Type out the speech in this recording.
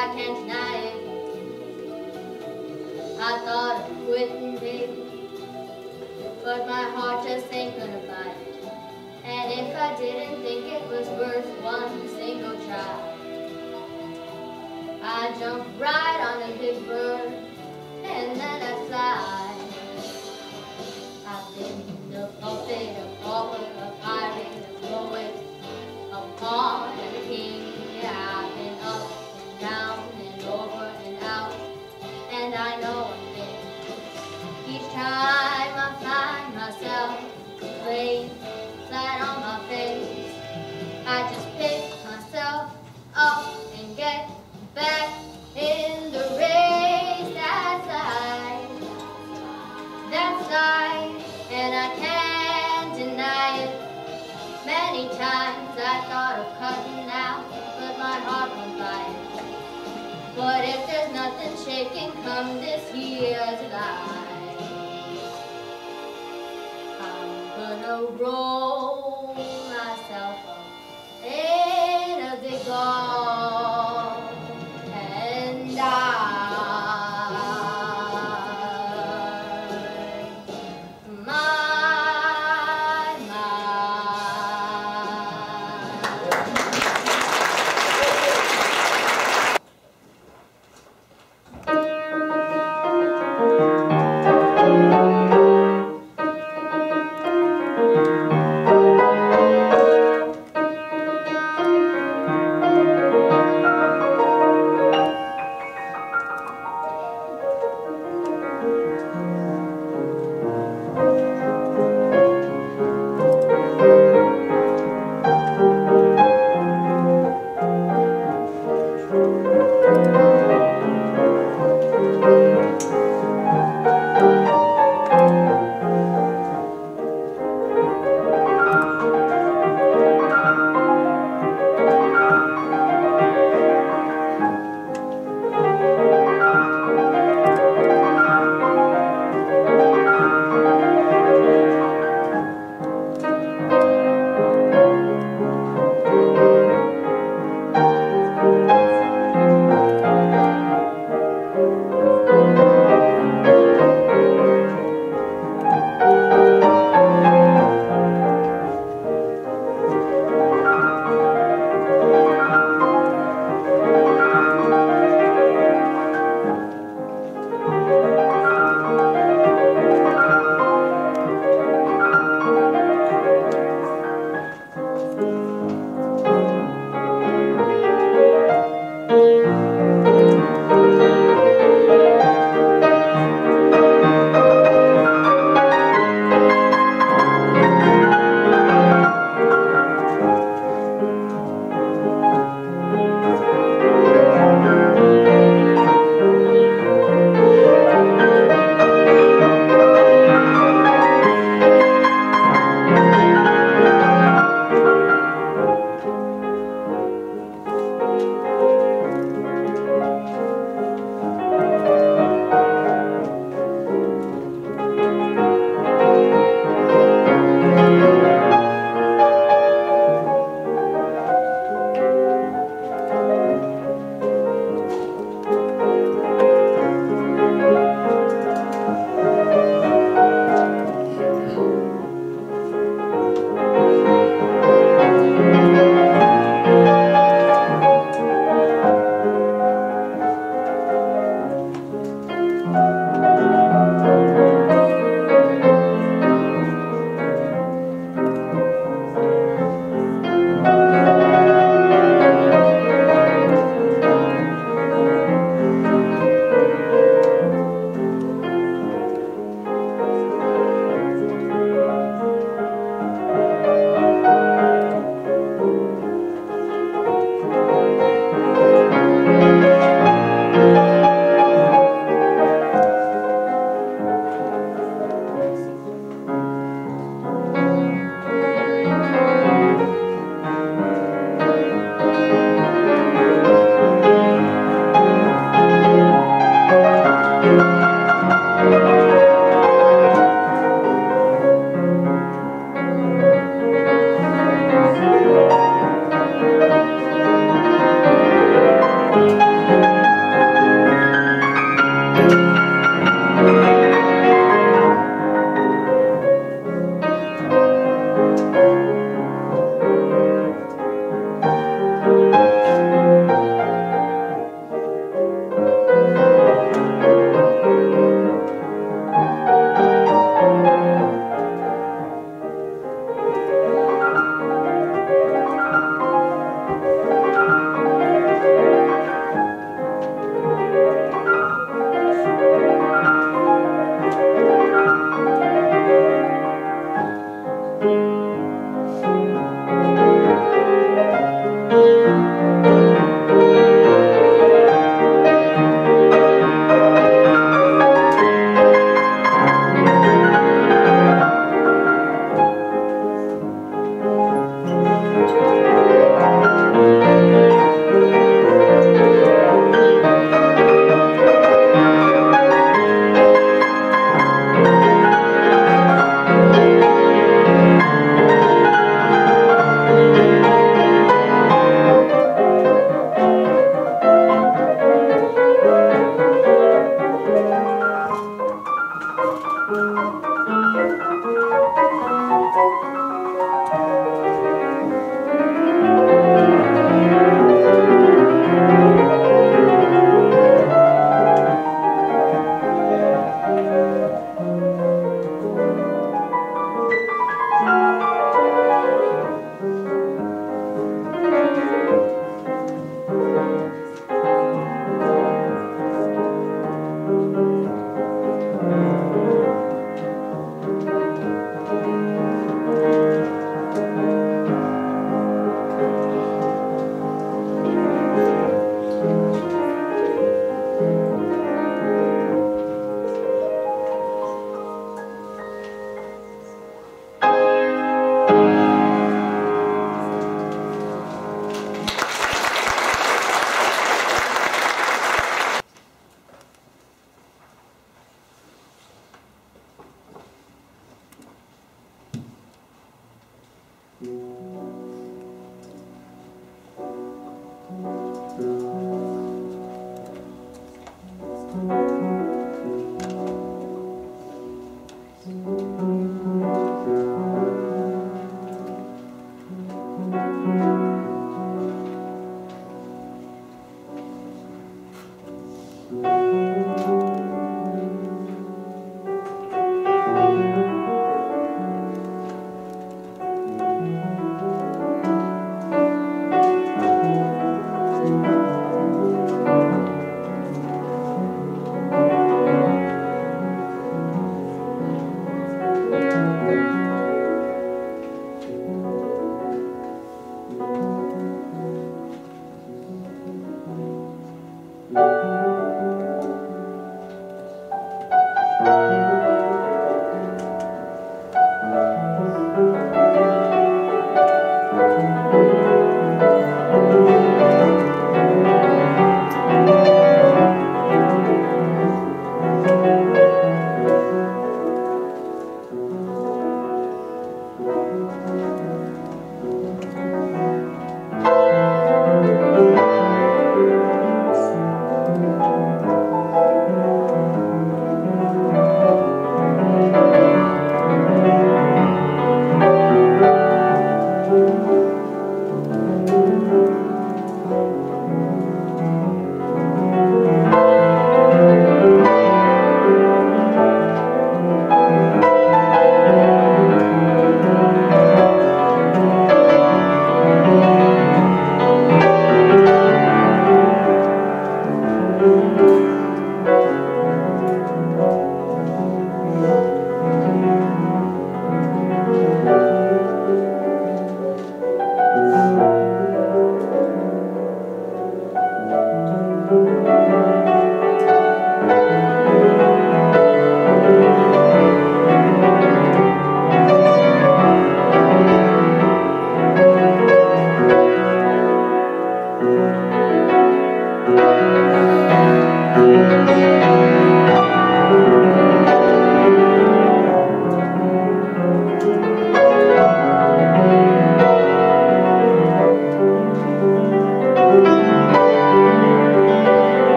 I can't deny it. I thought it wouldn't be, but my heart just ain't gonna buy it. And if I didn't think it was worth one single try, I jump right on a big bird and then I fly. I've been the puppet of all of the pirates, poets, upon cutting out, but my heart won't it. But if there's nothing shaking come this year's life, I'm gonna roll myself up in a big ball